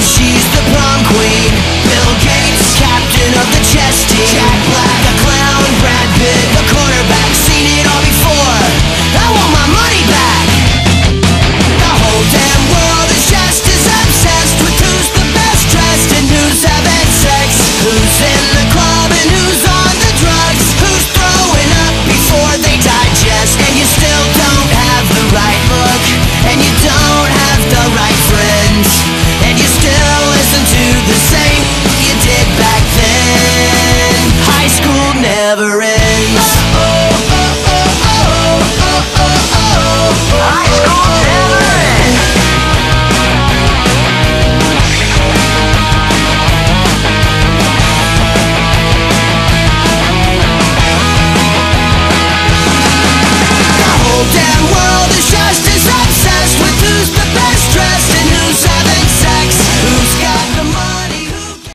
She's the prom queen.